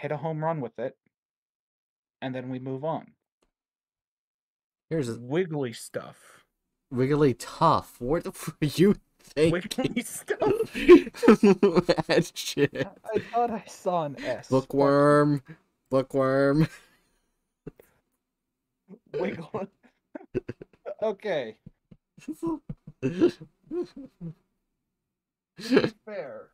hit a home run with it, and then we move on. Here's a Wiggly stuff. Wigglytuff. What were you thinking? Wiggly stuff. That shit. I thought I saw an S. Bookworm. Bookworm. Wiggle. okay. Fair.